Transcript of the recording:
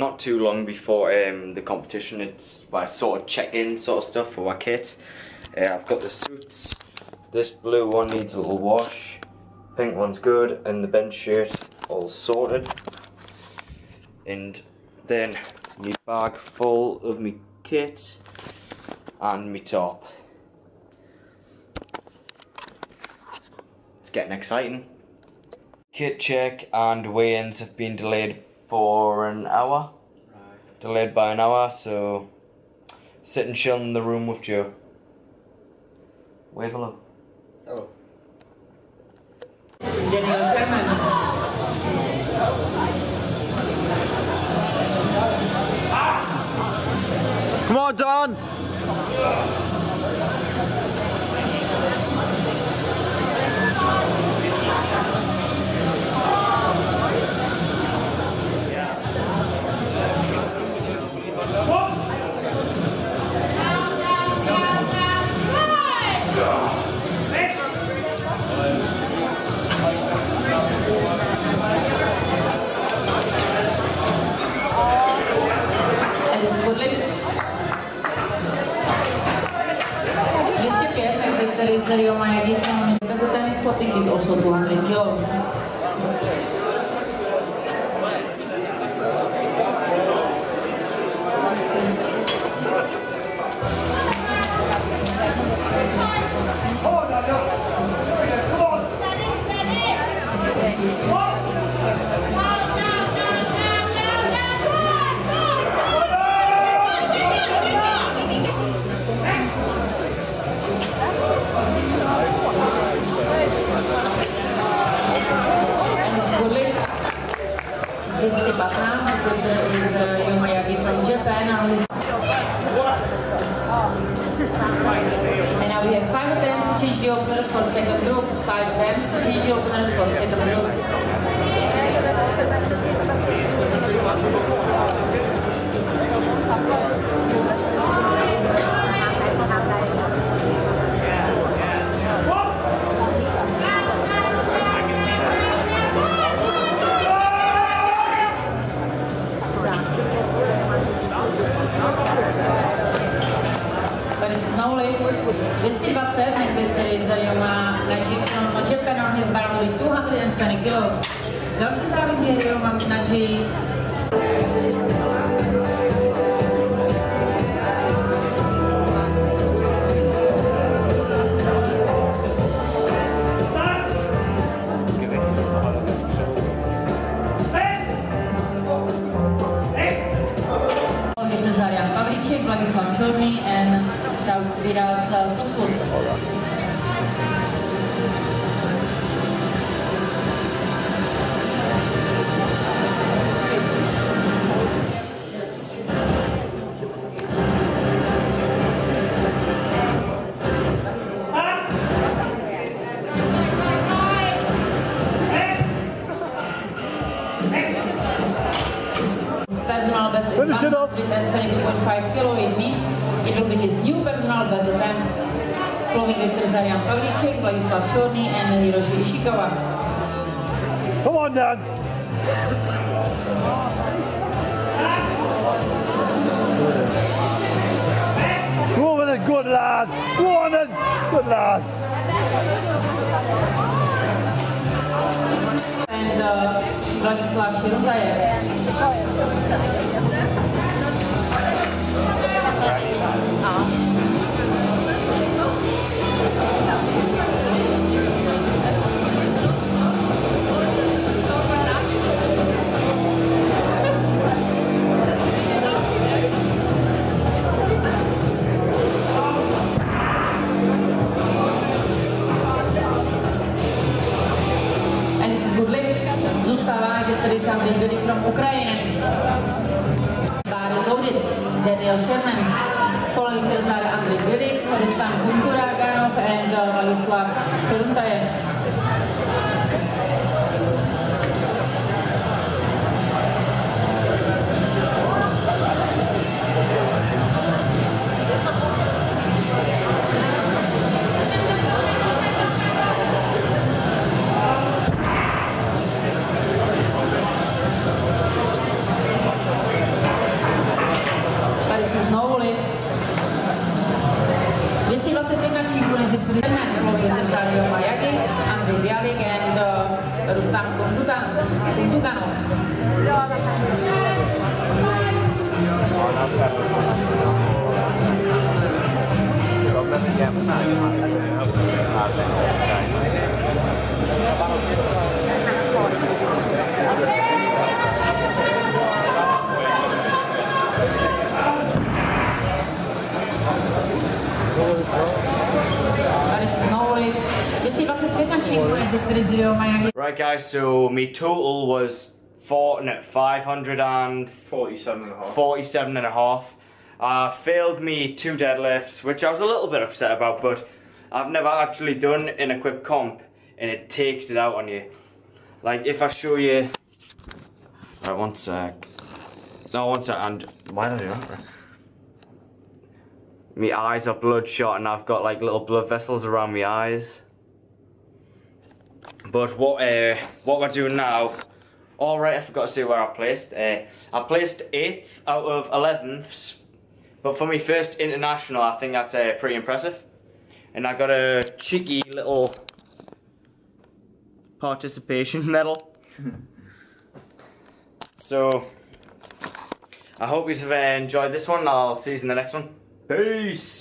not too long before um, the competition. It's my sort of check-in sort of stuff for my kit. Uh, I've got the suits. This blue one needs a little wash. Pink one's good, and the bench shirt all sorted. And then my bag full of my kit and my top. It's getting exciting. Kit check and weigh-ins have been delayed for an hour. Right. Delayed by an hour, so sit and chill in the room with Joe. Wave hello. Oh. Daniel Sherman. Come on, Don! the Yomaya Gift Kasi Tamis Kotik is also 200 kilo. And now we have five attempts to change the openers for second group, five attempts to change the openers for second group. Japan on his bar with 220 kg. Další Hitler Zarian Pavlíček, Vladislav Čorný and Sutkus. Personal best is Finish it off. 122.5 kilo. It means it will be his new personal best attempt. Flowing Viktor Zarian Pavlíček, Vladislav Čorný and Hiroshi Ishikawa. Come on, Dan! Go with it, good lad! Go on then! Good lad! And uh, Vladislav Shiruzayev. that is somebody from Ukraine. Bari Zodit, Daniel Sherman. Following those are Andriy Bilik, Rustam Kunkuraganov, and uh, Vladislav Churuntayev. Right, guys. So my total was four, no, 547 and a half. and a half. I failed me two deadlifts, which I was a little bit upset about, but I've never actually done an equip comp, and it takes it out on you. Like if I show you, right, one sec. No, one sec. And why did I do that? My eyes are bloodshot, and I've got like little blood vessels around my eyes. But what uh, what we're doing now? All right, I forgot to say where I placed. Uh, I placed eighth out of eleventh, but for my first international, I think that's uh, pretty impressive. And I got a cheeky little participation medal. so I hope you have uh, enjoyed this one. I'll see you in the next one. Peace.